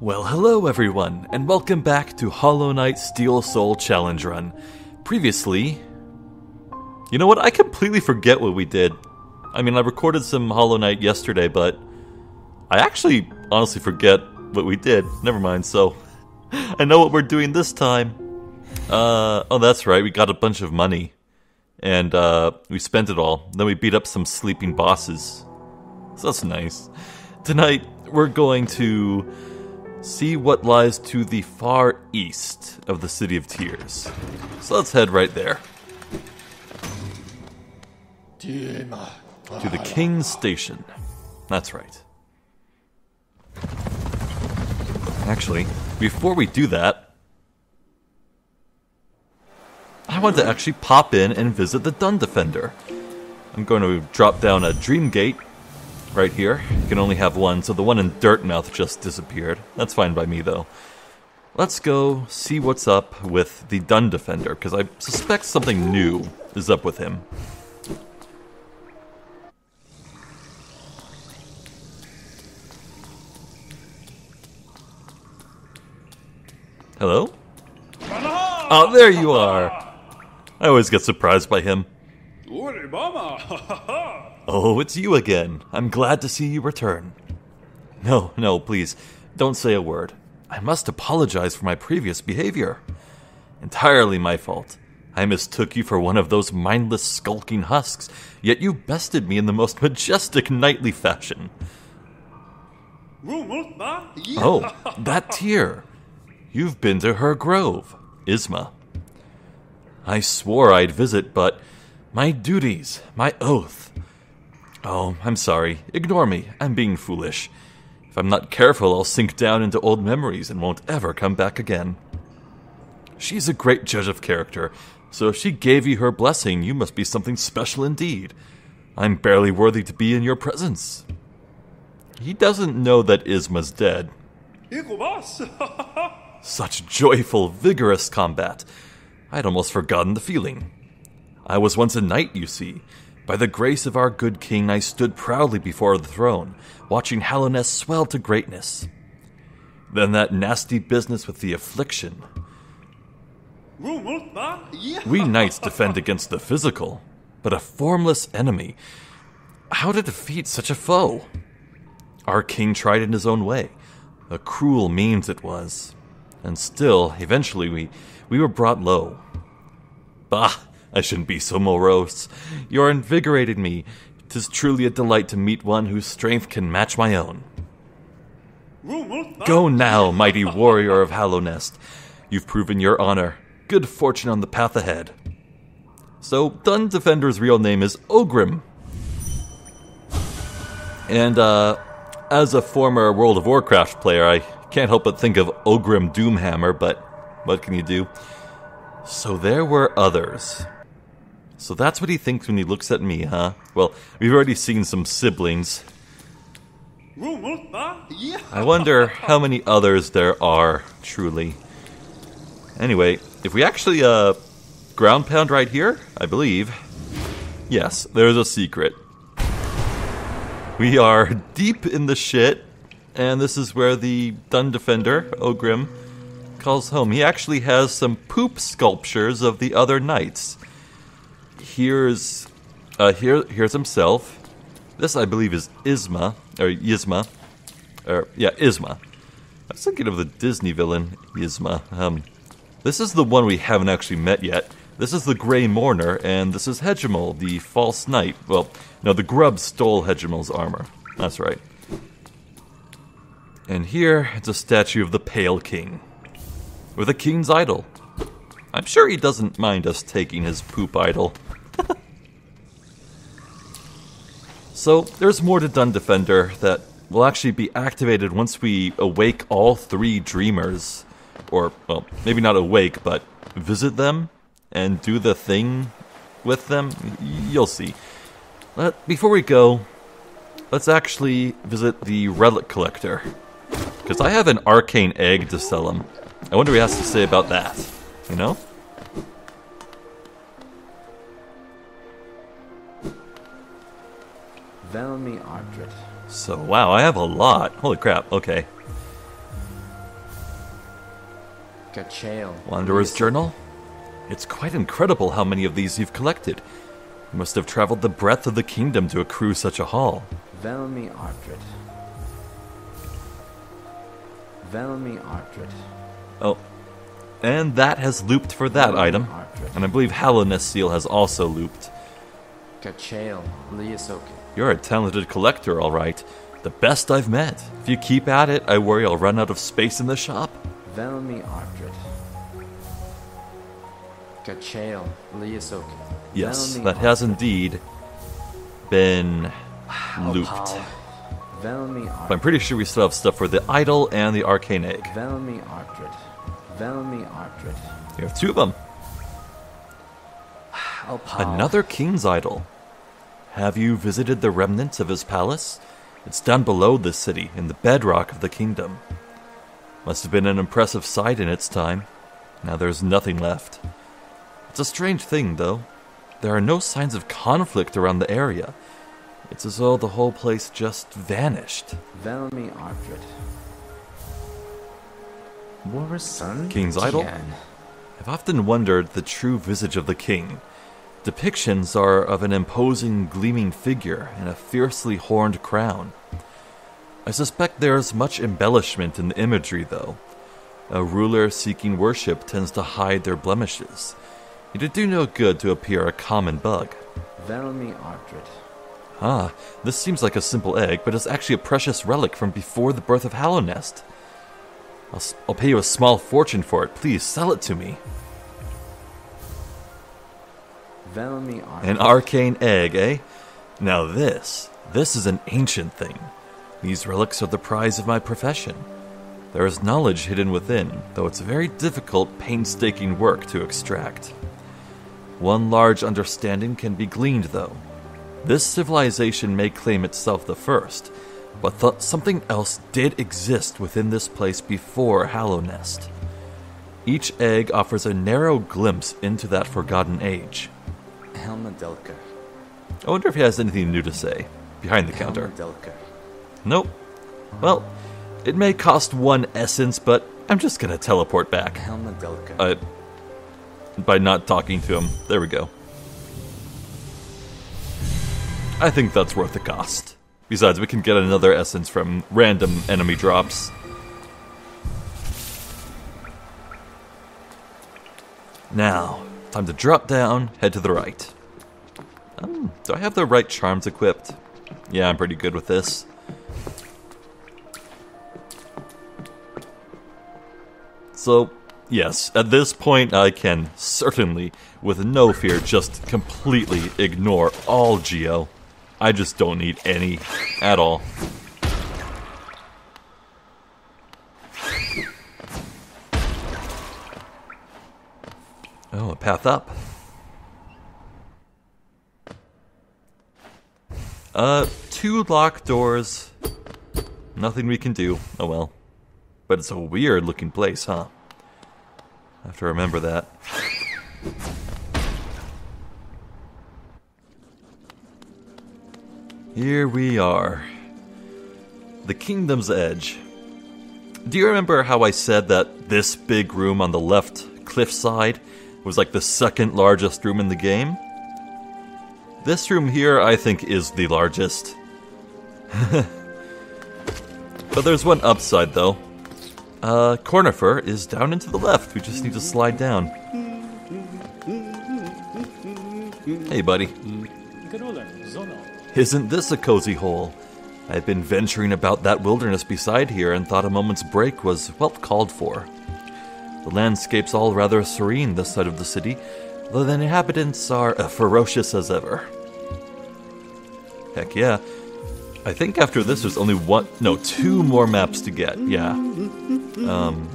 Well, hello everyone, and welcome back to Hollow Knight Steel Soul Challenge Run. Previously, you know what? I completely forget what we did. I mean, I recorded some Hollow Knight yesterday, but I actually honestly forget what we did. Never mind. So, I know what we're doing this time. Uh, oh, that's right. We got a bunch of money, and uh, we spent it all. Then we beat up some sleeping bosses. So that's nice. Tonight, we're going to see what lies to the far east of the City of Tears. So let's head right there. To the King's Station. That's right. Actually, before we do that, I want to actually pop in and visit the Dung Defender. I'm going to drop down a Dream Gate right here. You can only have one, so the one in Dirtmouth just disappeared. That's fine by me, though. Let's go see what's up with the Dung Defender, because I suspect something new is up with him. Hello? Oh, there you are! I always get surprised by him. Oh, it's you again. I'm glad to see you return. No, no, please, don't say a word. I must apologize for my previous behavior. Entirely my fault. I mistook you for one of those mindless, skulking husks, yet you bested me in the most majestic knightly fashion. Oh, that tear. You've been to her grove, Isma. I swore I'd visit, but my duties, my oath. Oh, I'm sorry. Ignore me. I'm being foolish. If I'm not careful, I'll sink down into old memories and won't ever come back again. She's a great judge of character, so if she gave you her blessing, you must be something special indeed. I'm barely worthy to be in your presence. He doesn't know that Isma's dead. Such joyful, vigorous combat. I'd almost forgotten the feeling. I was once a knight, you see. By the grace of our good king, I stood proudly before the throne, watching Hallownest swell to greatness. Then that nasty business with the affliction. We knights defend against the physical, but a formless enemy. How to defeat such a foe? Our king tried in his own way. A cruel means it was. And still, eventually, we, we were brought low. Bah! I shouldn't be so morose. You're invigorated me. Tis truly a delight to meet one whose strength can match my own. Go now, mighty warrior of Hallownest. You've proven your honor. Good fortune on the path ahead. So, Dung Defender's real name is Ogrim. And, uh, as a former World of Warcraft player, I can't help but think of Orgrim Doomhammer, but what can you do? So there were others. So that's what he thinks when he looks at me, huh? Well, we've already seen some siblings. I wonder how many others there are, truly. Anyway, if we actually, uh, ground pound right here, I believe. Yes, there's a secret. We are deep in the shit, and this is where the Dung Defender, Ogrim, calls home. He actually has some poop sculptures of the other knights here's uh, here here's himself. This I believe is Isma or Yzma, or yeah Isma. I was thinking of the Disney villain Yzma. Um, this is the one we haven't actually met yet. This is the Grey Mourner, and this is Hegemol, the false knight. Well, no, the Grub stole Hegemol's armor. That's right. And here, it's a statue of the Pale King. With a king's idol. I'm sure he doesn't mind us taking his poop idol. So, there's more to Dung Defender that will actually be activated once we awake all three dreamers. Or, well, maybe not awake, but visit them and do the thing with them. You'll see. But before we go, let's actually visit the Relic Collector. Because I have an arcane egg to sell him. I wonder what he has to say about that. You know? Velmi Artret. So, wow, I have a lot. Holy crap, okay. Kachael. Wanderer's Journal? It's quite incredible how many of these you've collected. You must have traveled the breadth of the kingdom to accrue such a haul. Velmi Artred. Velmi Artred. Oh, and that has looped for that item. And I believe Hallownest Seal has also looped. You're a talented collector, all right. The best I've met. If you keep at it, I worry I'll run out of space in the shop. Velmi Artred. Kachael. Liasoke. Yes, that has indeed been looped. But I'm pretty sure we still have stuff for the Idol and the Arcane Egg. Velmi Artred. Velmi Artred. We have two of them. Opal. Another King's Idol. Have you visited the remnants of his palace? It's down below the city, in the bedrock of the kingdom. Must have been an impressive sight in its time. Now there's nothing left. It's a strange thing, though. There are no signs of conflict around the area. It's as though the whole place just vanished. Velmi Artred. War's son? King's Idol? Kian. I've often wondered the true visage of the king. Depictions are of an imposing, gleaming figure and a fiercely horned crown. I suspect there is much embellishment in the imagery, though. A ruler seeking worship tends to hide their blemishes. It'd do no good to appear a common bug. Velmi Artred. Ah, this seems like a simple egg, but it's actually a precious relic from before the birth of Hallownest. I'll, I'll pay you a small fortune for it. Please sell it to me. An arcane egg, eh? Now this, this is an ancient thing. These relics are the prize of my profession. There is knowledge hidden within, though it's a very difficult, painstaking work to extract. One large understanding can be gleaned, though. This civilization may claim itself the first, but th- something else did exist within this place before Hallownest. Each egg offers a narrow glimpse into that forgotten age. Helmadelka. I wonder if he has anything new to say behind the counter. Helmadelka. Nope. Well, it may cost one essence, but I'm just gonna teleport back. Helmadelka. Uh, by not talking to him. There we go. I think that's worth the cost. Besides, we can get another essence from random enemy drops. Now, time to drop down, head to the right. Um, do I have the right charms equipped? Yeah, I'm pretty good with this. So, yes, at this point I can certainly, with no fear, just completely ignore all Geo. I just don't need any at all. Oh, a path up. Uh, two locked doors. Nothing we can do. Oh well. But it's a weird looking place, huh? I have to remember that. Here we are. The Kingdom's Edge. Do you remember how I said that this big room on the left cliffside was like the second largest room in the game? This room here, I think, is the largest. but there's one upside, though. Uh, Cornifer is down and to the left. We just need to slide down. Hey, buddy. Isn't this a cozy hole? I've been venturing about that wilderness beside here and thought a moment's break was well called for. The landscape's all rather serene this side of the city, though the inhabitants are as ferocious as ever. Heck yeah. I think after this there's only one, no, two more maps to get, yeah. Um,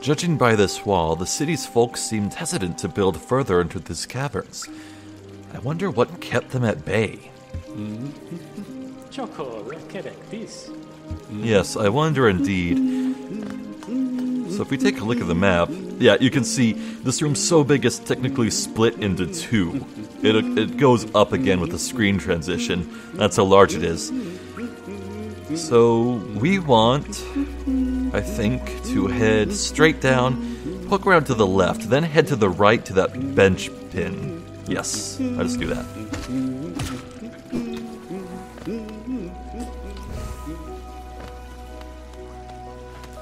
judging by this wall, the city's folks seemed hesitant to build further into these caverns. I wonder what kept them at bay. Yes, I wonder indeed. So if we take a look at the map, yeah, you can see this room's so big it's technically split into two. It, it goes up again with the screen transition. That's how large it is. So we want I think, to head straight down, hook around to the left, then head to the right to that bench pin. Yes, I'll just do that.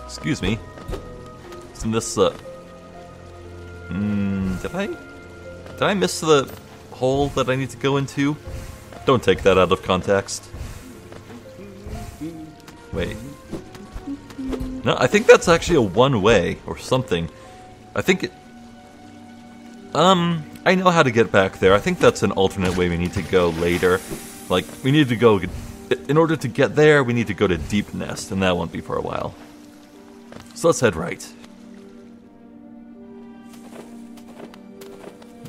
Excuse me. This, uh... Hmm, did I... Did I miss the hole that I need to go into? Don't take that out of context. Wait. No, I think that's actually a one-way or something. I think it... Um, I know how to get back there. I think that's an alternate way we need to go later. Like, we need to go... In order to get there, we need to go to Deep Nest, and that won't be for a while. So let's head right.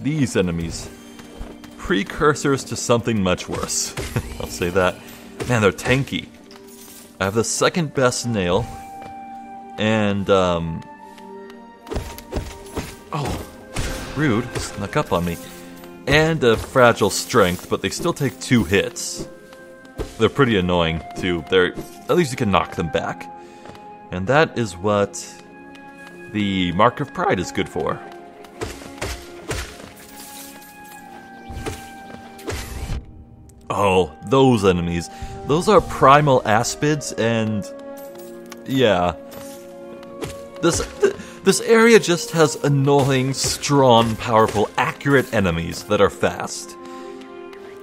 These enemies. Precursors to something much worse. I'll say that. Man, they're tanky. I have the second best nail. And, um. Oh, rude. Snuck up on me. And a fragile strength, but they still take two hits. They're pretty annoying, too. They're. At least you can knock them back. And that is what the Mark of Pride is good for. Oh, those enemies. Those are primal aspids, and yeah, this th- this area just has annoying, strong, powerful, accurate enemies that are fast.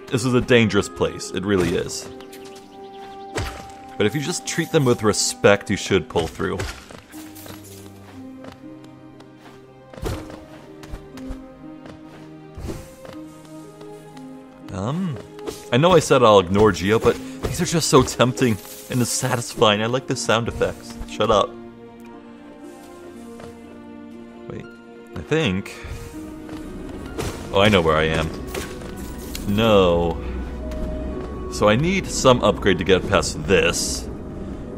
This is a dangerous place. It really is. But if you just treat them with respect, you should pull through. Um, I know I said I'll ignore Geo, but these are just so tempting and satisfying. I like the sound effects. Shut up. Wait, I think. Oh, I know where I am. No. So I need some upgrade to get past this.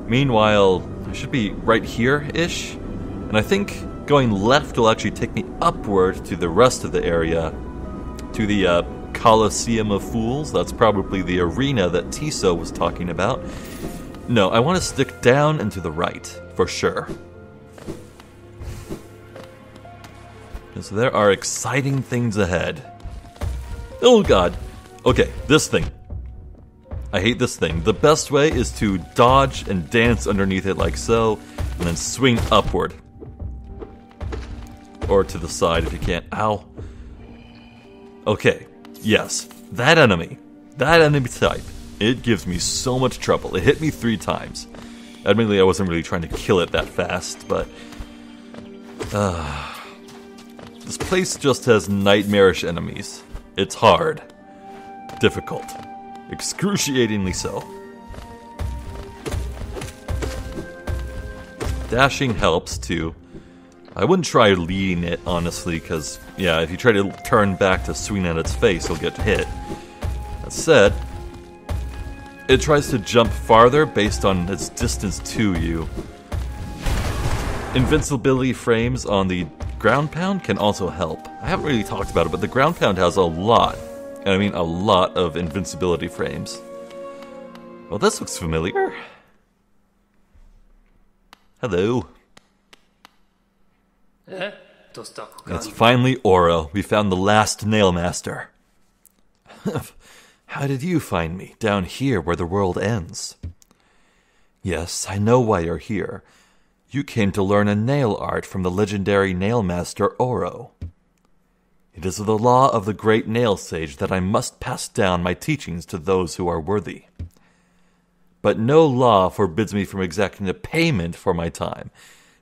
Meanwhile, I should be right here-ish. And I think going left will actually take me upward to the rest of the area. To the uh, Colosseum of Fools. That's probably the arena that Tiso was talking about. No, I want to stick down and to the right, for sure. Because there are exciting things ahead. Oh god. Okay, this thing. I hate this thing. The best way is to dodge and dance underneath it like so, and then swing upward. Or to the side if you can't. Ow. Okay, yes, that enemy. That enemy type. It gives me so much trouble. It hit me three times. Admittedly, I wasn't really trying to kill it that fast, but. Uh, this place just has nightmarish enemies. It's hard. Difficult. Excruciatingly so. Dashing helps too. I wouldn't try leading it, honestly, because, yeah, if you try to turn back to swing at its face, you'll get hit. That said, it tries to jump farther based on its distance to you. Invincibility frames on the ground pound can also help. I haven't really talked about it, but the ground pound has a lot, and I mean a lot of invincibility frames. Well, this looks familiar. Hello. It's finally Oro. We found the last nail master. How did you find me down here where the world ends? Yes, I know why you're here. You came to learn a nail art from the legendary nail master Oro. It is the law of the great nail sage that I must pass down my teachings to those who are worthy. But no law forbids me from exacting a payment for my time.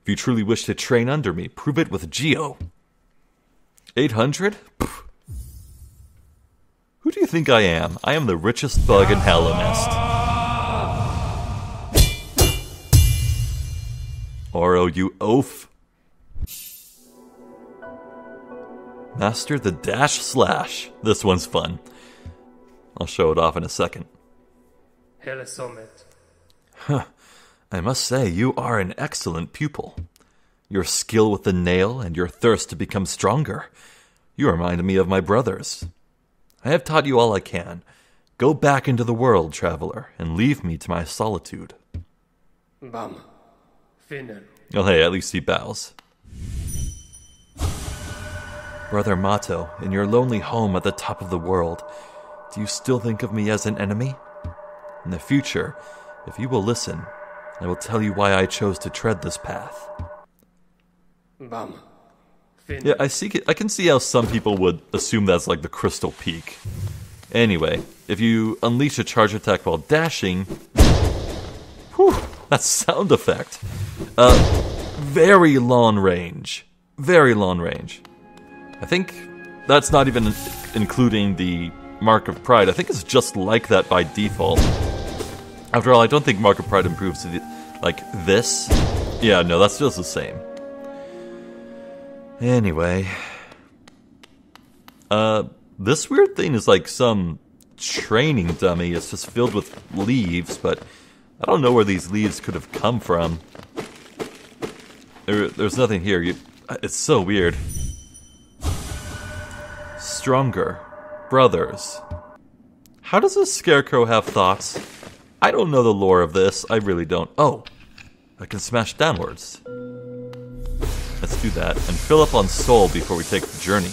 If you truly wish to train under me, prove it with Geo. 800? Pfft. Who do you think I am? I am the richest bug in Hallownest. Oro, you oaf. Master the dash slash. This one's fun. I'll show it off in a second. Huh. I must say, you are an excellent pupil. Your skill with the nail and your thirst to become stronger. You remind me of my brothers. I have taught you all I can. Go back into the world, traveler, and leave me to my solitude. Bam. Finneru. Oh, hey, at least he bows. Brother Mato, in your lonely home at the top of the world, do you still think of me as an enemy? In the future, if you will listen, I will tell you why I chose to tread this path. Finneru. Yeah, I see. I can see how some people would assume that's like the Crystal Peak. Anyway, if you unleash a charge attack while dashing, whew, that sound effect. Uh, very long range, very long range. I think that's not even including the Mark of Pride. I think it's just like that by default. After all, I don't think Mark of Pride improves the, like this. Yeah, no, that's just the same. Anyway. Uh, this weird thing is like some training dummy. It's just filled with leaves, but I don't know where these leaves could have come from. There, there's nothing here. You, it's so weird. Stronger. Brothers. How does a scarecrow have thoughts? I don't know the lore of this. I really don't. Oh, I can smash downwards. Let's do that and fill up on soul before we take the journey.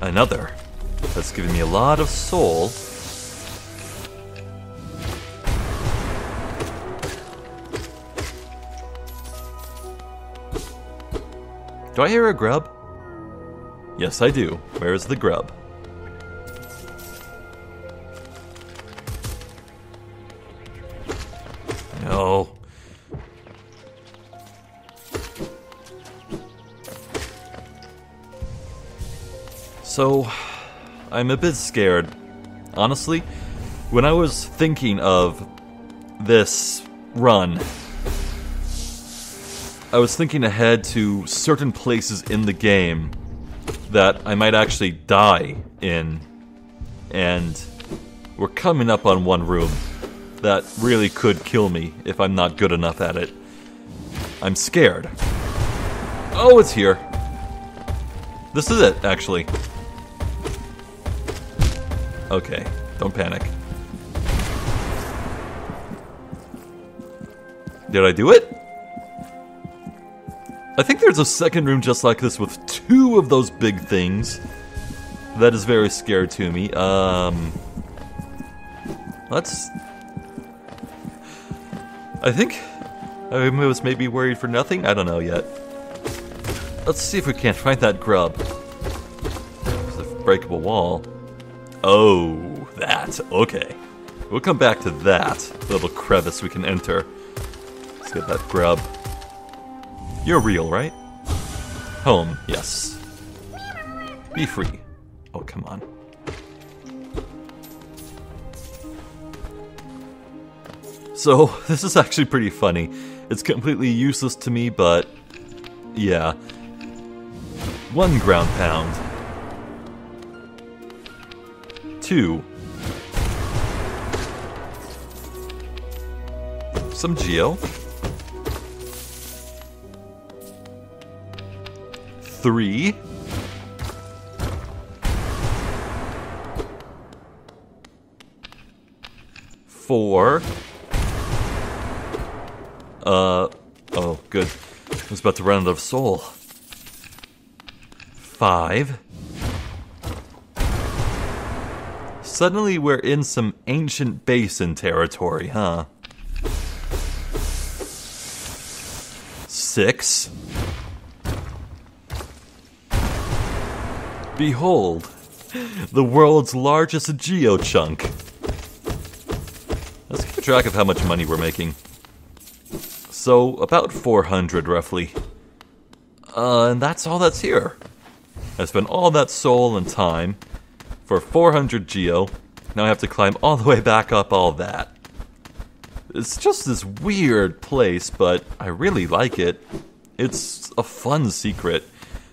Another. That's giving me a lot of soul. Do I hear a grub? Yes, I do. Where's the grub? No. So, I'm a bit scared. Honestly, when I was thinking of this run, I was thinking ahead to certain places in the game that I might actually die in. And we're coming up on one room that really could kill me if I'm not good enough at it. I'm scared. Oh, it's here. This is it, actually. Okay, don't panic. Did I do it? I think there's a second room just like this with two of those big things. That is very scary to me. Um, let's. I think I was maybe worried for nothing. I don't know yet. Let's see if we can't find that grub. There's a breakable wall. Oh, that. Okay. We'll come back to that little crevice we can enter. Let's get that grub. You're real, right? Home, yes. Be free. Oh, come on. So, this is actually pretty funny. It's completely useless to me, but yeah. One ground pound. Two. Some Geo. Three. Four. Uh, oh, good. I was about to run out of soul. Five. Suddenly we're in some ancient basin territory, huh? Six. Behold, the world's largest geochunk. Let's keep track of how much money we're making. So, about 400 roughly. Uh, and that's all that's here. I spent all that soul and time for 400 geo. Now I have to climb all the way back up all that. It's just this weird place, but I really like it. It's a fun secret,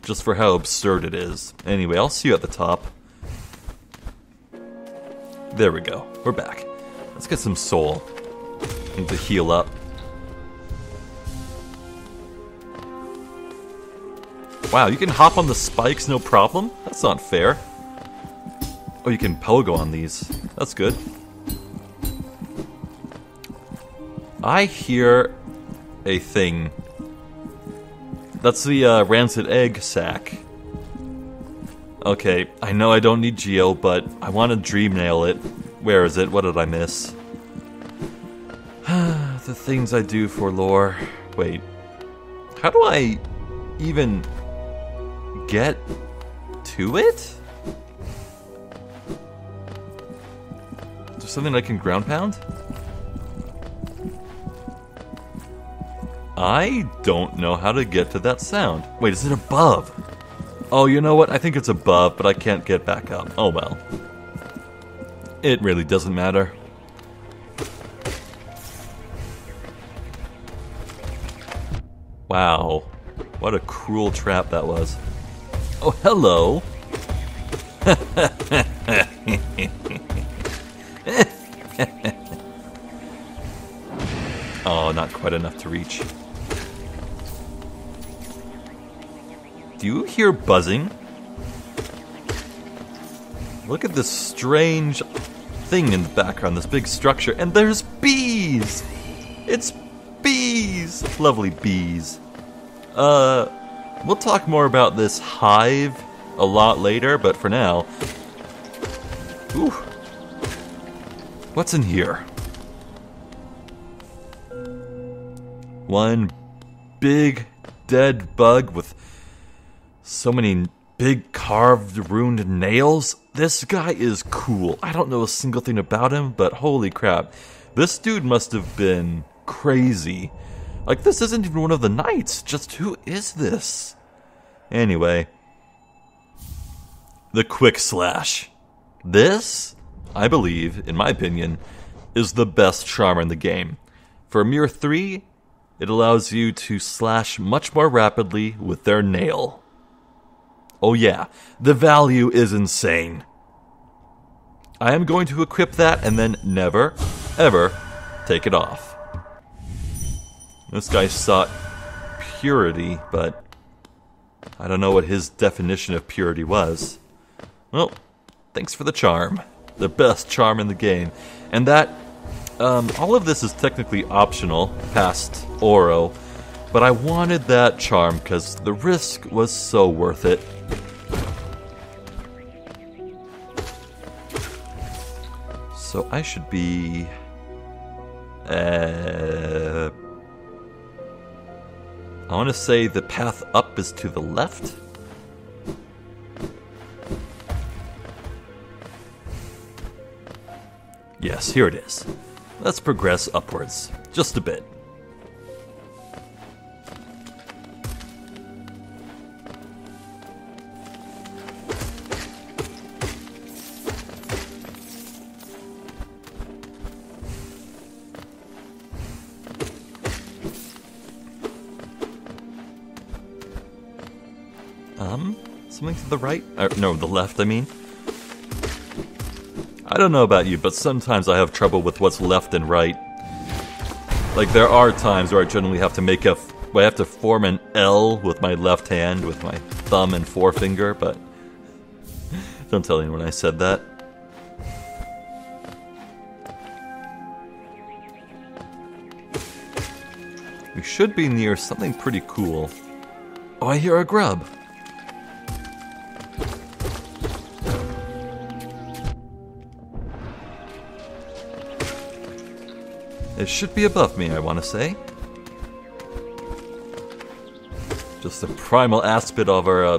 just for how absurd it is. Anyway, I'll see you at the top. There we go. We're back. Let's get some soul. Need to heal up. Wow, you can hop on the spikes no problem? That's not fair. Oh, you can pogo on these. That's good. I hear a thing. That's the uh, rancid egg sack. Okay, I know I don't need Geo, but I want to dream nail it. Where is it? What did I miss? the things I do for lore. Wait. How do I even get to it? Is there something I can ground pound? I don't know how to get to that sound. Wait, is it above? Oh, you know what? I think it's above, but I can't get back up. Oh well. It really doesn't matter. Wow. What a cruel trap that was. Oh, hello. oh, not quite enough to reach. Do you hear buzzing? Look at this strange thing in the background, this big structure, and there's bees! It's bees! Lovely bees. Uh, we'll talk more about this hive a lot later, but for now. Ooh. What's in here? One big dead bug with so many big carved ruined nails. This guy is cool. I don't know a single thing about him, but holy crap. This dude must have been crazy. Like, this isn't even one of the knights. Just who is this? Anyway. The Quick Slash. This, I believe, in my opinion, is the best charm in the game. For a mere 3, it allows you to slash much more rapidly with their nail. Oh, yeah, the value is insane. I am going to equip that and then never, ever take it off. This guy sought purity, but I don't know what his definition of purity was. Well, thanks for the charm. The best charm in the game. And that, um, all of this is technically optional past Oro, but I wanted that charm because the risk was so worth it. So I should be. Uh, I want to say the path up is to the left. Yes, here it is. Let's progress upwards, just a bit. Um, something to the right? Uh, no, the left, I mean. I don't know about you, but sometimes I have trouble with what's left and right. Like, there are times where I generally have to make a. F- I have to form an L with my left hand, with my thumb and forefinger, but. Don't tell anyone I said that. We should be near something pretty cool. Oh, I hear a grub. It should be above me, I want to say. Just a primal aspect of our uh,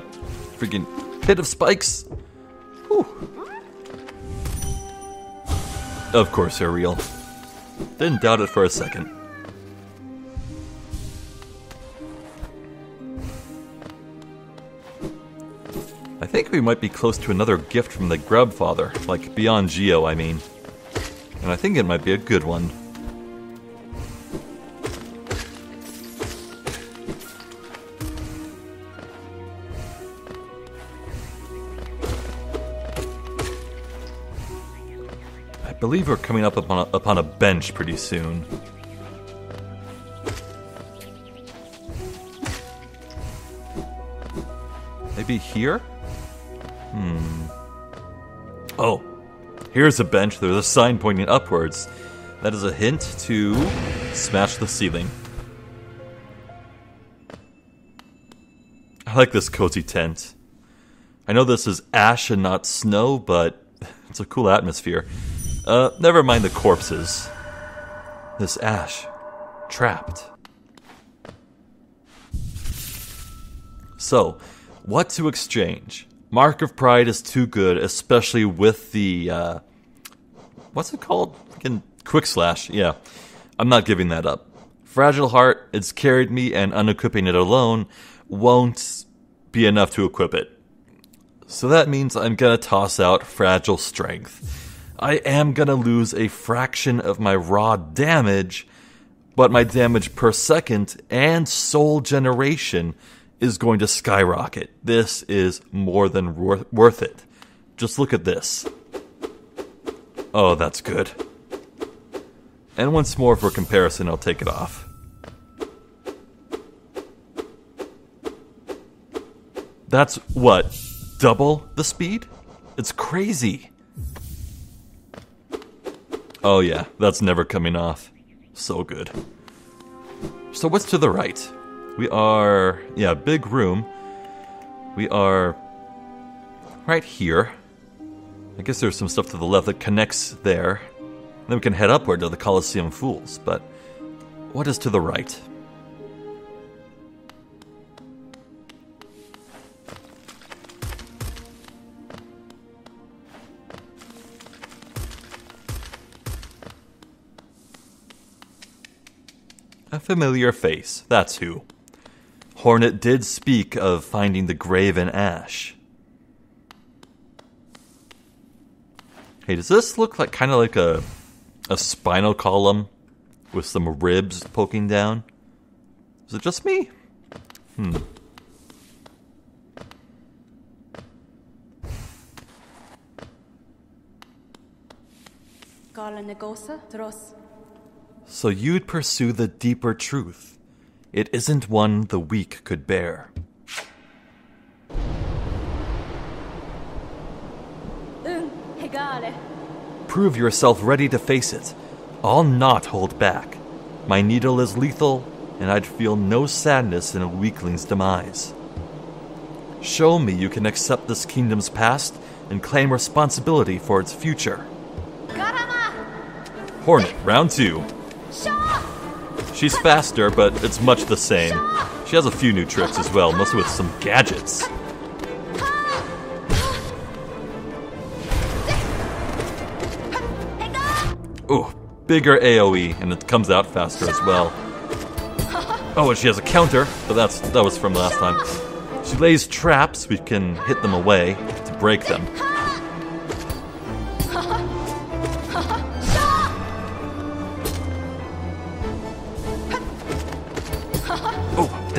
freaking pit of spikes. Whew. Of course they're real. Didn't doubt it for a second. I think we might be close to another gift from the Grubfather, like beyond Geo, I mean. And I think it might be a good one. Believe we're coming up upon a, upon a bench pretty soon. Maybe here? Hmm. Oh, here's a bench. There's a sign pointing upwards. That is a hint to smash the ceiling. I like this cozy tent. I know this is ash and not snow, but it's a cool atmosphere. Uh, never mind the corpses. This ash. Trapped. So, what to exchange? Mark of Pride is too good, especially with the, uh, what's it called? Fucking Quick Slash, yeah. I'm not giving that up. Fragile Heart, it's carried me, and unequipping it alone won't be enough to equip it. So that means I'm gonna toss out Fragile Strength. I am gonna lose a fraction of my raw damage, but my damage per second and soul generation is going to skyrocket. This is more than wor- worth it. Just look at this. Oh, that's good. And once more for comparison, I'll take it off. That's what? Double the speed? It's crazy. Oh, yeah, that's never coming off. So good. So, what's to the right? We are, yeah, big room. We are right here. I guess there's some stuff to the left that connects there. Then we can head upward to the Colosseum Fools, but what is to the right? A familiar face, that's who. Hornet did speak of finding the grave in ash. Hey, does this look like kind of like a a spinal column with some ribs poking down? Is it just me? Hmm. Gala negosa dros. So you'd pursue the deeper truth. It isn't one the weak could bear. Prove yourself ready to face it. I'll not hold back. My needle is lethal, and I'd feel no sadness in a weakling's demise. Show me you can accept this kingdom's past and claim responsibility for its future. Hornet, round two. She's faster, but it's much the same. She has a few new tricks as well, mostly with some gadgets. Ooh, bigger AoE, and it comes out faster as well. Oh, and she has a counter, but that's that was from last time. She lays traps, we can hit them away to break them.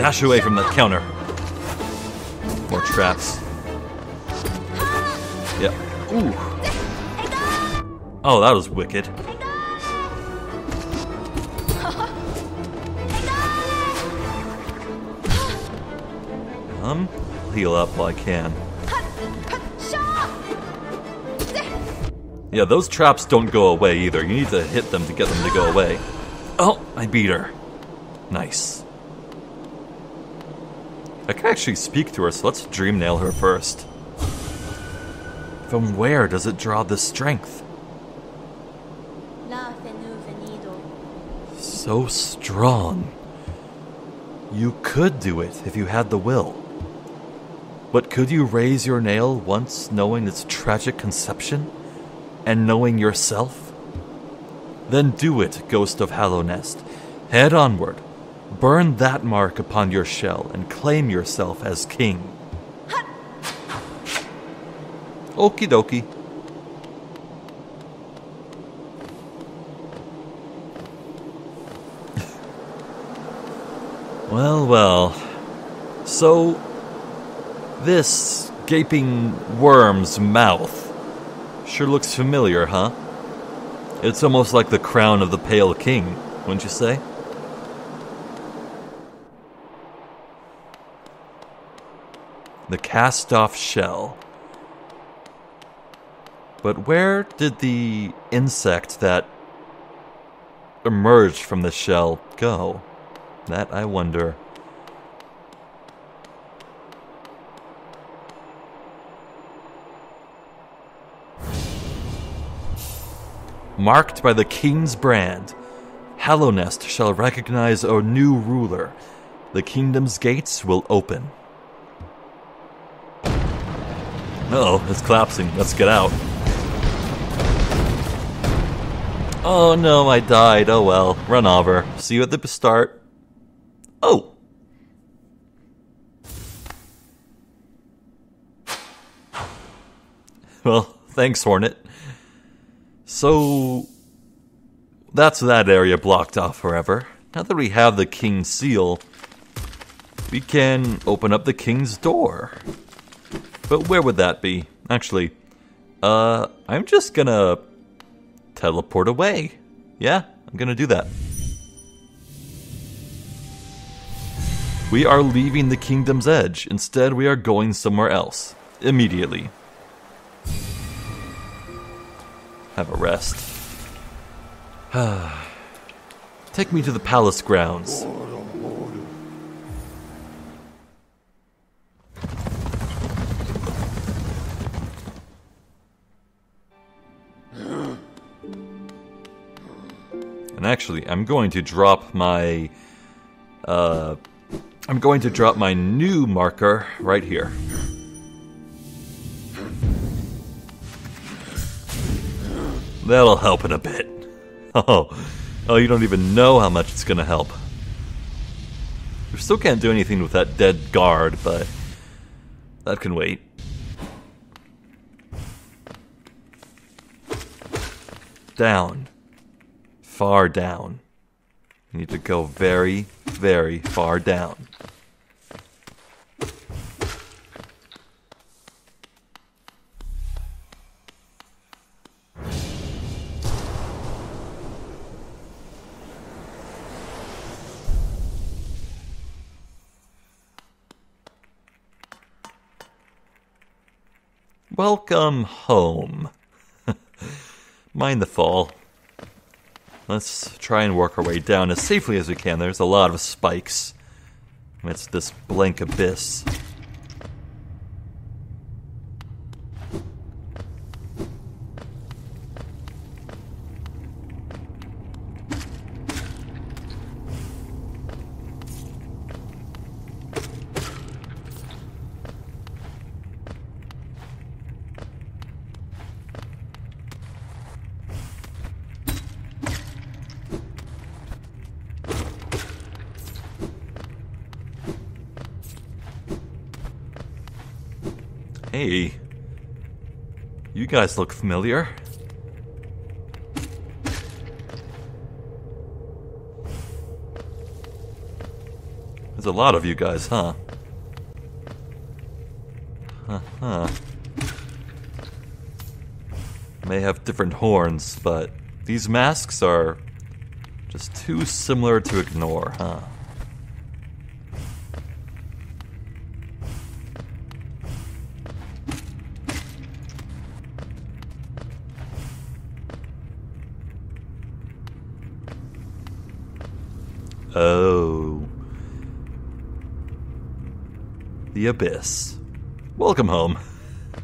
Dash away from that counter. More traps. Yeah. Ooh. Oh, that was wicked. Um, heal up while I can. Yeah, those traps don't go away either. You need to hit them to get them to go away. Oh, I beat her. Nice. I can actually speak to her, so let's dream nail her first. From where does it draw this strength? La fenu venido. So strong. You could do it if you had the will. But could you raise your nail once knowing its tragic conception? And knowing yourself? Then do it, Ghost of Hallownest. Head onward. Burn that mark upon your shell and claim yourself as king. Okie dokie. well, well. So, this gaping worm's mouth sure looks familiar, huh? It's almost like the crown of the Pale King, wouldn't you say? The cast off shell. But where did the insect that emerged from the shell go? That I wonder. Marked by the king's brand, Hallownest shall recognize our new ruler. The kingdom's gates will open. Uh-oh, it's collapsing. Let's get out. Oh no, I died. Oh well. Run over. See you at the start. Oh! Well, thanks, Hornet. So, that's that area blocked off forever. Now that we have the king's seal, we can open up the king's door. But where would that be? Actually, uh, I'm just gonna teleport away. Yeah, I'm gonna do that. We are leaving the kingdom's edge. Instead, we are going somewhere else. Immediately. Have a rest. Take me to the palace grounds. And actually, I'm going to drop my. Uh, I'm going to drop my new marker right here. That'll help in a bit. Oh, oh, you don't even know how much it's gonna help. We still can't do anything with that dead guard, but that can wait. Down. Far down. You need to go very, very far down. Welcome home. Mind the fall. Let's try and work our way down as safely as we can. There's a lot of spikes. It's this blank abyss. Hey. You guys look familiar. There's a lot of you guys, huh? Huh. May have different horns, but these masks are just too similar to ignore, huh? Abyss. Welcome home.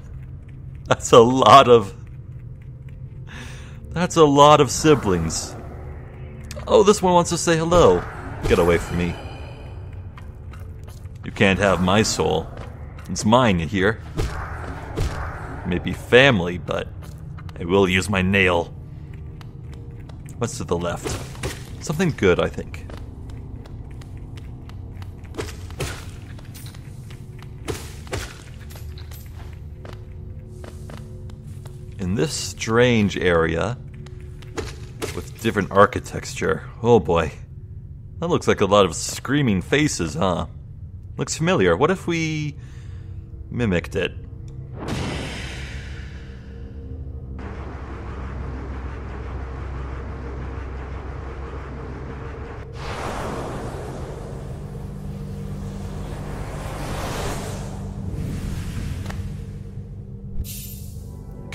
That's a lot of. That's a lot of siblings. Oh, this one wants to say hello. Get away from me. You can't have my soul. It's mine, you hear? Maybe family, but I will use my nail. What's to the left? Something good, I think. In this strange area with different architecture. Oh boy. That looks like a lot of screaming faces, huh? Looks familiar. What if we mimicked it?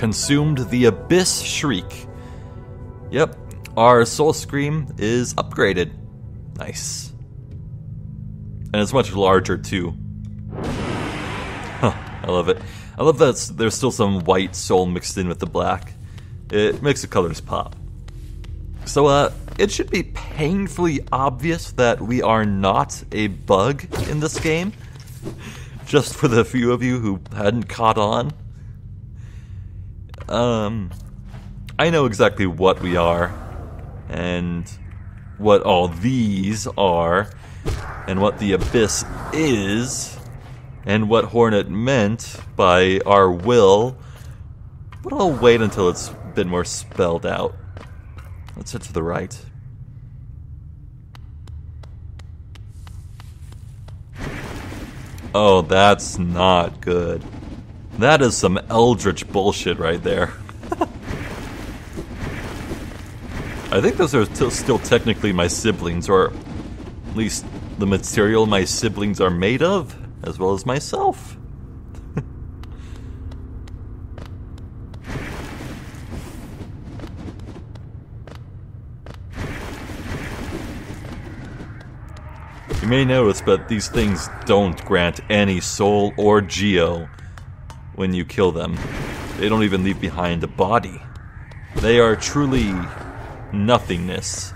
Consumed the Abyss Shriek. Yep, our Soul Scream is upgraded. Nice. And it's much larger too. Huh, I love it. I love that there's still some white soul mixed in with the black. It makes the colors pop. So, uh, it should be painfully obvious that we are not a bug in this game. Just for the few of you who hadn't caught on. Um, I know exactly what we are, and what all these are, and what the Abyss is, and what Hornet meant by our will, but I'll wait until it's been more spelled out. Let's head to the right. Oh, that's not good. That is some eldritch bullshit right there. I think those are still, technically my siblings, or at least the material my siblings are made of, as well as myself. You may notice, but these things don't grant any soul or geo when you kill them. They don't even leave behind a body. They are truly nothingness.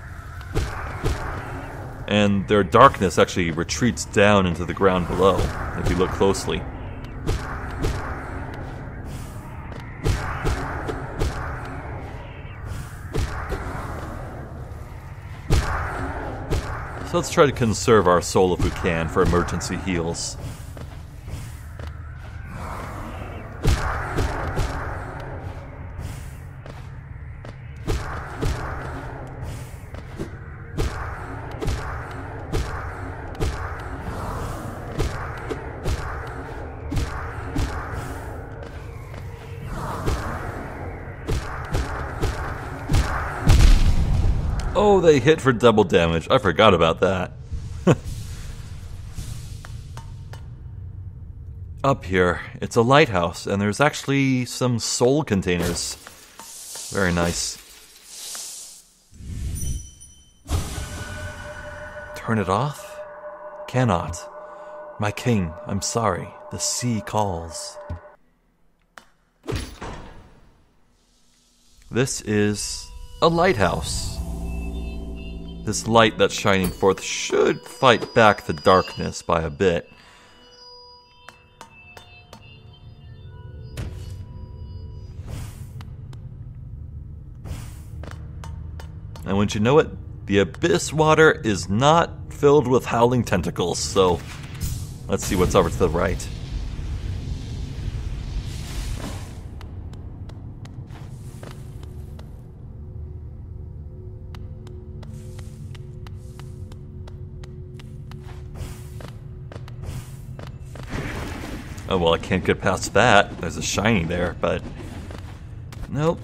And their darkness actually retreats down into the ground below, if you look closely. So let's try to conserve our soul if we can for emergency heals. Hit for double damage. I forgot about that. Up here, it's a lighthouse, and there's actually some soul containers. Very nice. Turn it off? Cannot. My king, I'm sorry. The sea calls. This is a lighthouse. This light that's shining forth should fight back the darkness by a bit. And wouldn't you know it, the abyss water is not filled with howling tentacles, so let's see what's over to the right. Oh well, I can't get past that. There's a shiny there, but nope.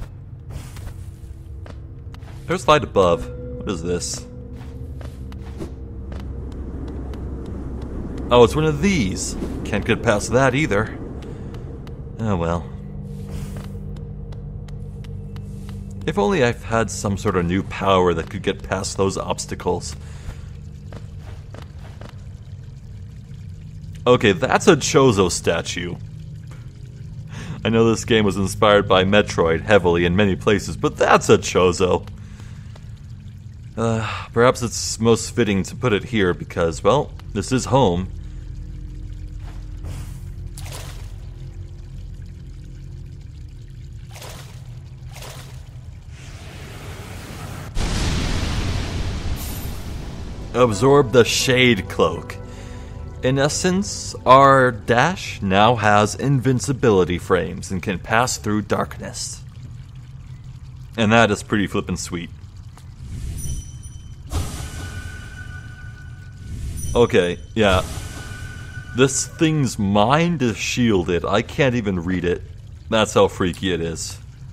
There's light above. What is this? Oh, it's one of these. Can't get past that either. Oh well. If only I've had some sort of new power that could get past those obstacles. Okay, that's a Chozo statue. I know this game was inspired by Metroid heavily in many places, but that's a Chozo. Uh, perhaps it's most fitting to put it here because, well, this is home. Absorb the Shade Cloak. In essence, our Dash now has invincibility frames and can pass through darkness. And that is pretty flippin' sweet. Okay, yeah. This thing's mind is shielded. I can't even read it. That's how freaky it is.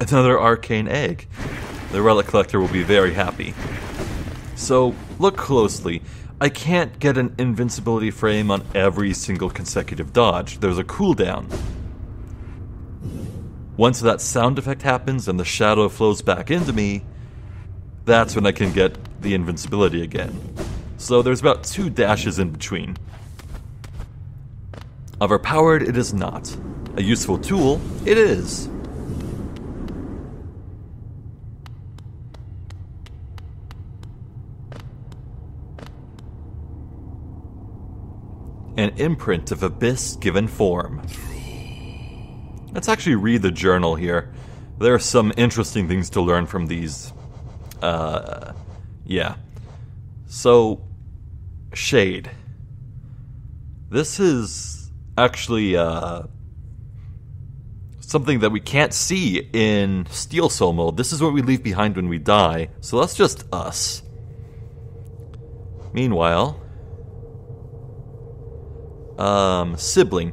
Another arcane egg. The relic collector will be very happy. So, look closely. I can't get an invincibility frame on every single consecutive dodge. There's a cooldown. Once that sound effect happens and the shadow flows back into me, that's when I can get the invincibility again. So there's about two dashes in between. Overpowered, it is not. A useful tool, it is. An imprint of abyss given form. Let's actually read the journal here. There are some interesting things to learn from these. Uh, yeah. So, Shade. This is actually uh, something that we can't see in Steel Soul mode. This is what we leave behind when we die, so that's just us. Meanwhile, um, sibling.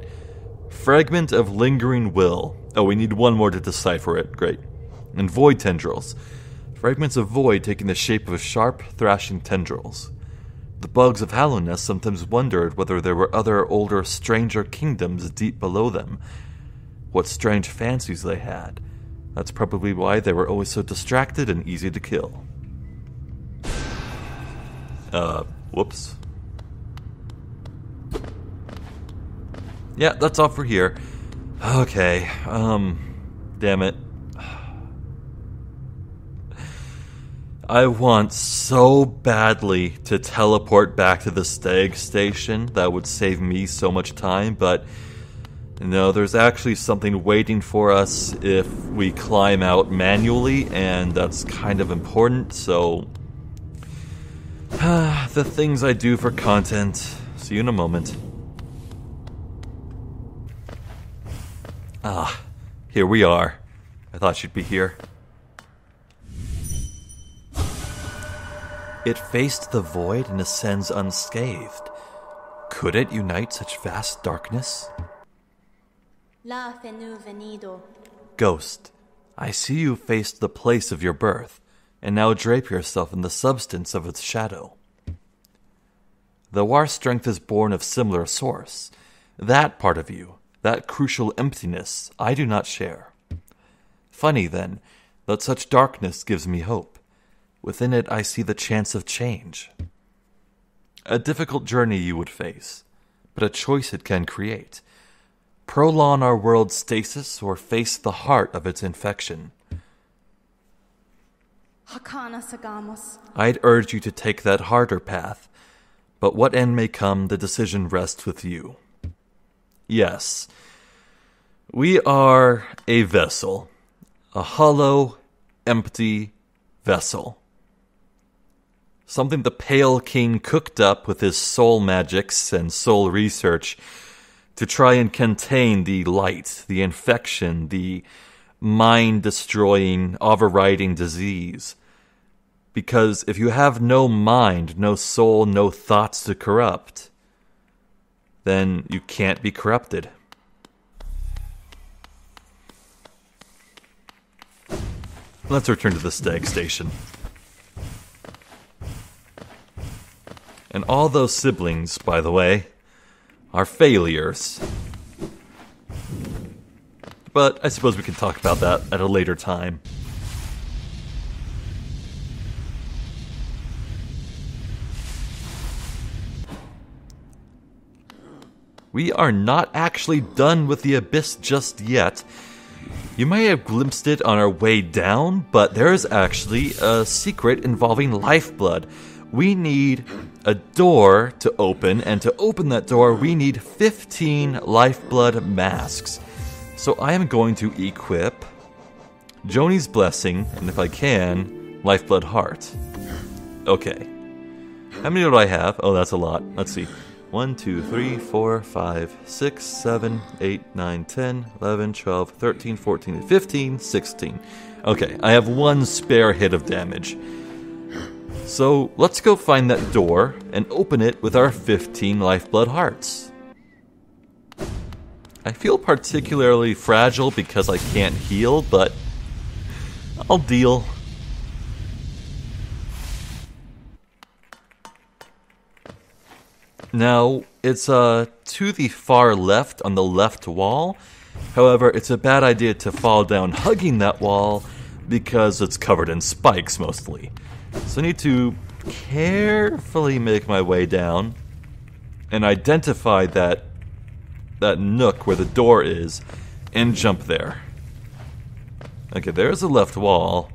Fragment of lingering will. Oh, we need one more to decipher it. Great. And void tendrils. Fragments of void taking the shape of sharp, thrashing tendrils. The bugs of Hallownest sometimes wondered whether there were other older, stranger kingdoms deep below them. What strange fancies they had. That's probably why they were always so distracted and easy to kill. Uh, whoops. Yeah, that's all for here. Okay, um, damn it. I want so badly to teleport back to the stag station. That would save me so much time, but you no, know, there's actually something waiting for us if we climb out manually, and that's kind of important, so. the things I do for content. See you in a moment. Ah, here we are. I thought you'd be here. It faced the void and ascends unscathed. Could it unite such vast darkness? La fenu venido. Ghost, I see you faced the place of your birth, and now drape yourself in the substance of its shadow. Though our strength is born of similar source, that part of you, that crucial emptiness, I do not share. Funny, then, that such darkness gives me hope. Within it, I see the chance of change. A difficult journey you would face, but a choice it can create. Prolong our world's stasis or face the heart of its infection. Hakana sagamos. I'd urge you to take that harder path, but what end may come, the decision rests with you. Yes, we are a vessel, a hollow, empty vessel. Something the Pale King cooked up with his soul magics and soul research to try and contain the light, the infection, the mind destroying, overriding disease. Because if you have no mind, no soul, no thoughts to corrupt, then you can't be corrupted. Let's return to the stag station. And all those siblings, by the way, are failures. But I suppose we can talk about that at a later time. We are not actually done with the abyss just yet. You may have glimpsed it on our way down, but there is actually a secret involving lifeblood. We need a door to open, and to open that door, we need 15 lifeblood masks. So I am going to equip Joni's Blessing, and if I can, Lifeblood Heart. Okay. How many do I have? Oh, that's a lot. Let's see. 1, 2, 3, 4, 5, 6, 7, 8, 9, 10, 11, 12, 13, 14, 15, 16. Okay, I have one spare hit of damage. So let's go find that door and open it with our 15 lifeblood hearts. I feel particularly fragile because I can't heal, but I'll deal. Now, it's uh, to the far left on the left wall. However, it's a bad idea to fall down hugging that wall because it's covered in spikes mostly. So I need to carefully make my way down and identify that that nook where the door is and jump there. Okay, there's the left wall.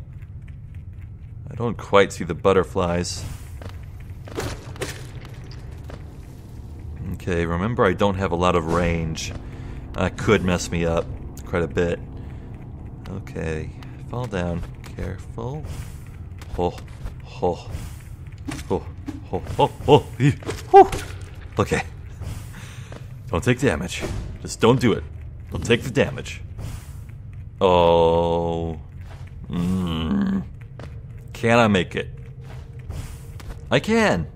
I don't quite see the butterflies. Okay, remember I don't have a lot of range. That could mess me up quite a bit. Okay, fall down. Careful. Oh, oh, oh, oh, oh, oh. Okay. Don't take damage. Just don't do it. Don't take the damage. Oh. Mm. Can I make it? I can.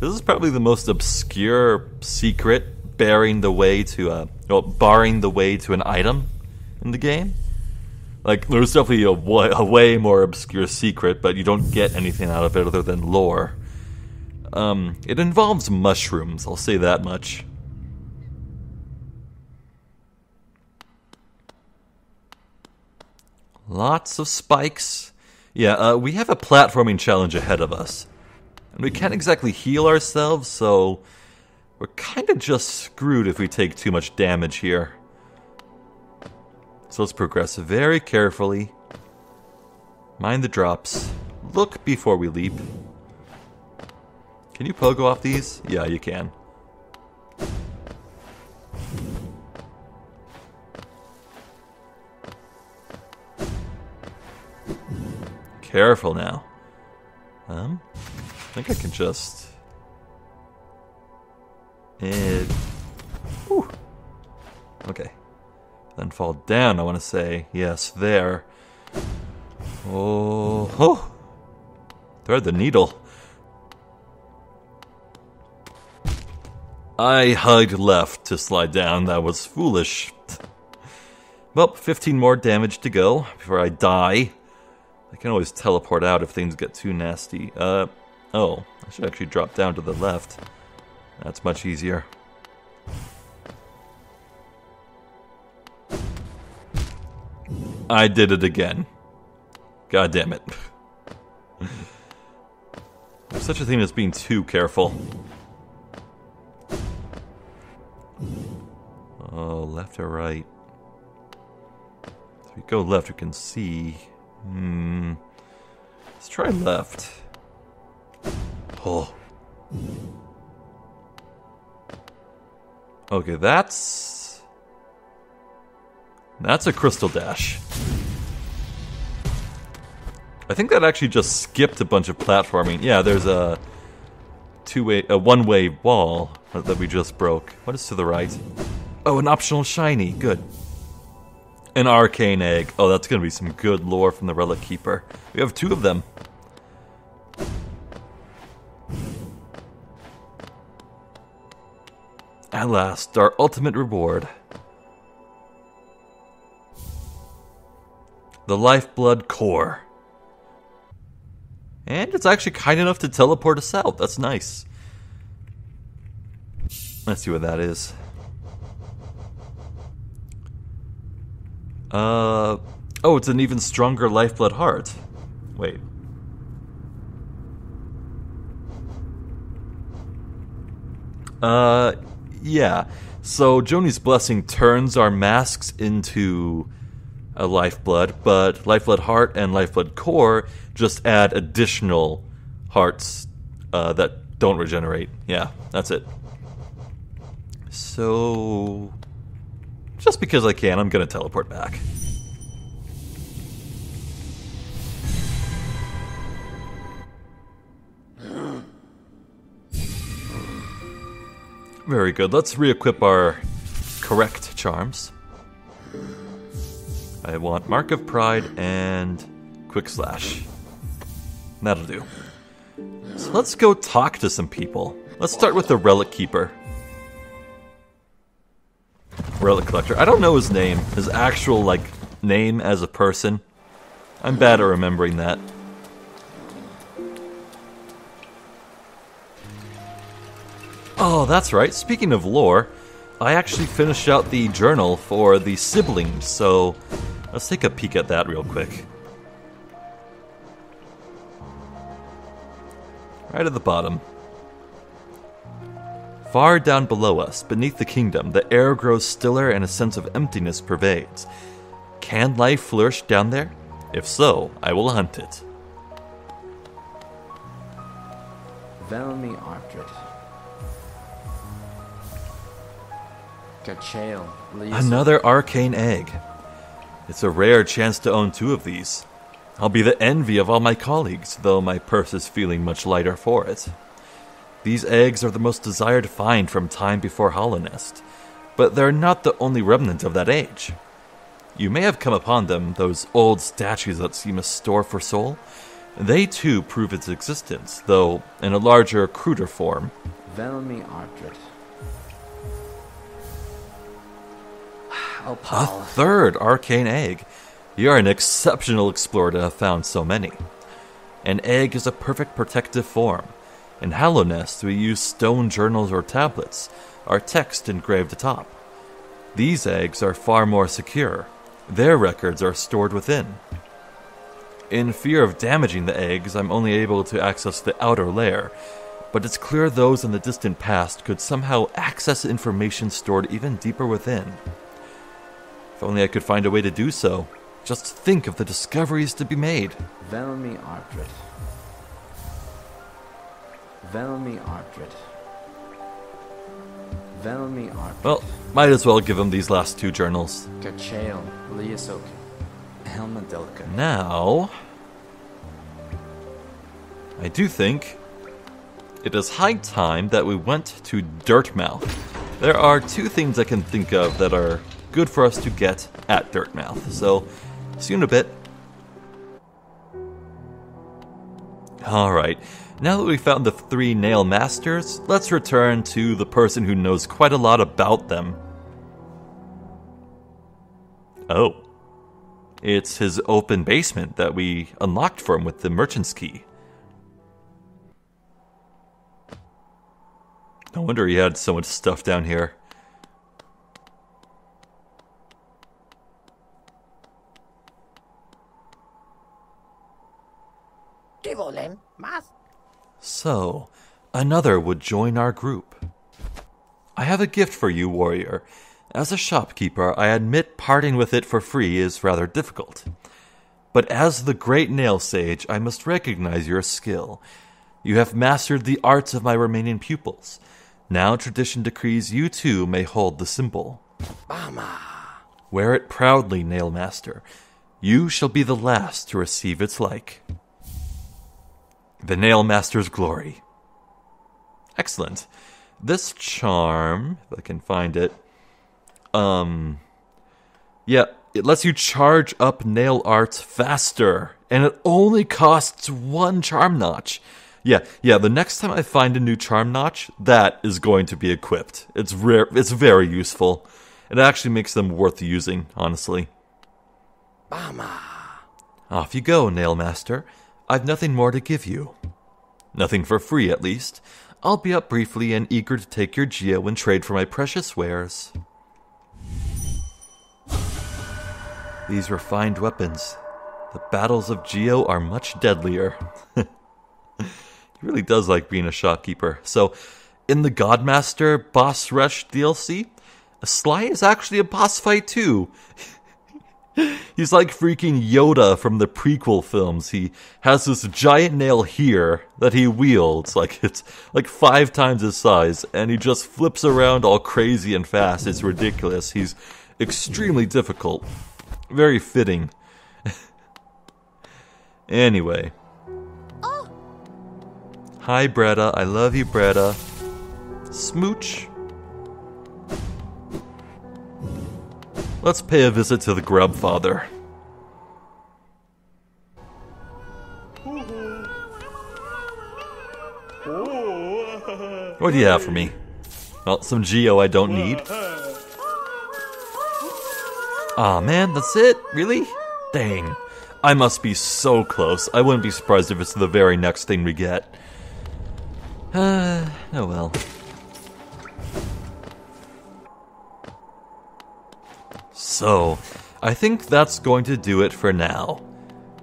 This is probably the most obscure secret bearing the way to uh well, barring the way to an item in the game. Like there's definitely a, a way more obscure secret, but you don't get anything out of it other than lore. Um, it involves mushrooms, I'll say that much. Lots of spikes. Yeah, uh, we have a platforming challenge ahead of us. And we can't exactly heal ourselves, so we're kind of just screwed if we take too much damage here. So let's progress very carefully. Mind the drops. Look before we leap. Can you pogo off these? Yeah, you can. Careful now. Um, think I can just. And. Whew. Okay. Then fall down, I want to say. Yes, there. Oh. oh. Thread the needle. I hugged left to slide down. That was foolish. Well, 15 more damage to go before I die. I can always teleport out if things get too nasty. Uh, oh, I should actually drop down to the left. That's much easier. I did it again. God damn it. There's such a thing as being too careful. Oh, left or right? If we go left, we can see. Hmm. Let's try left. Oh. Okay, that's. That's a crystal dash. I think that actually just skipped a bunch of platforming. Yeah, there's a two-way, a one-way wall that we just broke. What is to the right? Oh, an optional shiny. Good. An arcane egg. Oh, that's gonna be some good lore from the Relic Keeper. We have two of them. At last, our ultimate reward. The Lifeblood Core. And it's actually kind enough to teleport us out. That's nice. Let's see what that is. Uh, oh, it's an even stronger lifeblood heart. Wait. Uh, yeah. So Joni's blessing turns our masks into a lifeblood, but lifeblood heart and lifeblood core just add additional hearts uh, that don't regenerate. Yeah, that's it. So, just because I can, I'm gonna teleport back. Very good. Let's re-equip our correct charms. I want Mark of Pride and Quick Slash. That'll do. So let's go talk to some people. Let's start with the Relic Keeper. relic collector. I don't know his name, his actual like name as a person. I'm bad at remembering that. Oh, that's right. Speaking of lore, I actually finished out the journal for the siblings, so let's take a peek at that real quick. Right at the bottom. Far down below us, beneath the kingdom, the air grows stiller and a sense of emptiness pervades. Can life flourish down there? If so, I will hunt it. Velmi. Another arcane egg. It's a rare chance to own two of these. I'll be the envy of all my colleagues, though my purse is feeling much lighter for it. These eggs are the most desired find from time before Hallownest, but they're not the only remnant of that age. You may have come upon them, those old statues that seem a store for soul. They too prove its existence, though in a larger, cruder form. Velmi Ardred. A third arcane egg. You are an exceptional explorer to have found so many. An egg is a perfect protective form. In Hallownest, we use stone journals or tablets, our text engraved atop. These eggs are far more secure. Their records are stored within. In fear of damaging the eggs, I'm only able to access the outer layer, but it's clear those in the distant past could somehow access information stored even deeper within. If only I could find a way to do so. Just think of the discoveries to be made. Velmi Ardred. Velmi Ardred. Velmi Ardred. Well, might as well give him these last two journals. Gachael. Liasoken. Helma Delka. Now, I do think it is high time that we went to Dirtmouth. There are two things I can think of that are good for us to get at Dirtmouth. So, see you in a bit. Alright, now that we found the three Nail Masters, let's return to the person who knows quite a lot about them. Oh. It's his open basement that we unlocked for him with the merchant's key. No wonder he had so much stuff down here. So, another would join our group. I have a gift for you, warrior. As a shopkeeper, I admit parting with it for free is rather difficult. But as the great nail sage, I must recognize your skill. You have mastered the arts of my remaining pupils. Now tradition decrees you too may hold the symbol. Mama! Wear it proudly, Nail Master. You shall be the last to receive its like. The Nail Master's Glory. Excellent. This charm, if I can find it, um, yeah, it lets you charge up nail art faster, and it only costs one charm notch. Yeah, yeah. The next time I find a new charm notch, that is going to be equipped. It's rare. It's very useful. It actually makes them worth using, honestly. Off you go, Nail Master. I've nothing more to give you. Nothing for free, at least. I'll be up briefly and eager to take your geo and trade for my precious wares. These refined weapons. The battles of Geo are much deadlier. he really does like being a shopkeeper. So, in the Godmaster Boss Rush DLC, a Sly is actually a boss fight too. He's like freaking Yoda from the prequel films. He has this giant nail here that he wields, like it's like five times his size, and he just flips around all crazy and fast. It's ridiculous. He's extremely difficult. Very fitting. anyway. Oh. Hi, Bretta. I love you, Bretta. Smooch. Let's pay a visit to the Grubfather. What do you have for me? Well, some Geo I don't need. Aw man, that's it? Really? Dang. I must be so close. I wouldn't be surprised if it's the very next thing we get. Uh, oh well. So, I think that's going to do it for now.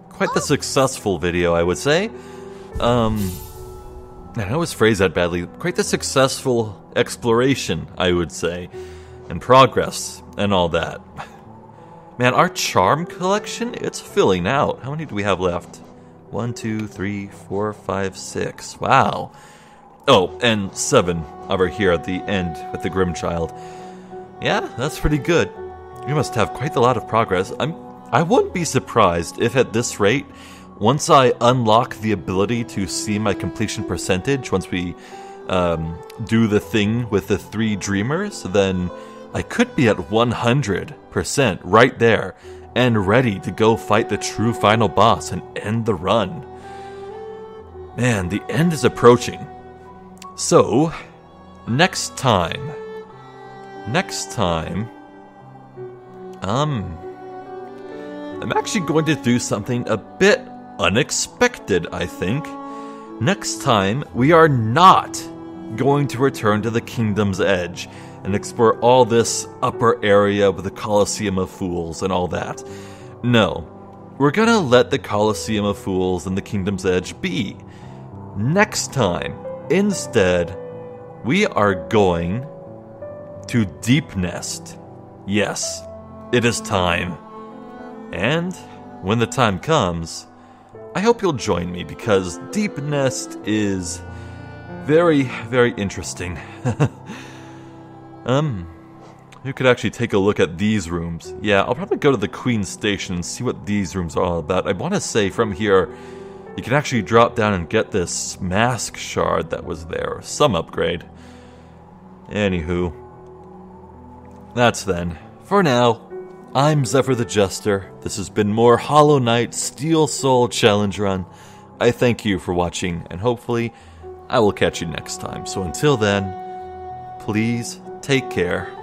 Quite the successful video, I would say. Um, I always phrase that badly. Quite the successful exploration, I would say, and progress and all that. Man, our charm collection, it's filling out. How many do we have left? One, two, three, four, five, six. Wow. Oh, and seven over here at the end with the Grimmchild. Yeah, that's pretty good. We must have quite a lot of progress. I'm I wouldn't be surprised if at this rate, once I unlock the ability to see my completion percentage, once we um, do the thing with the three dreamers, then I could be at 100% right there and ready to go fight the true final boss and end the run. Man, the end is approaching. So, next time. Next time. Um. I'm actually going to do something a bit unexpected, I think. Next time, we are not going to return to the Kingdom's Edge and explore all this upper area with the Colosseum of Fools and all that. No, we're gonna let the Colosseum of Fools and the Kingdom's Edge be. Next time, instead, we are going to Deep Nest. Yes, it is time. And when the time comes, I hope you'll join me because Deep Nest is very, very interesting. um, you could actually take a look at these rooms. Yeah, I'll probably go to the Queen Station and see what these rooms are all about. I want to say from here, you can actually drop down and get this mask shard that was there, some upgrade. Anywho, that's then. For now, I'm Zephyr the Jester. This has been more Hollow Knight Steel Soul Challenge Run. I thank you for watching, and hopefully, I will catch you next time. So until then, please take care.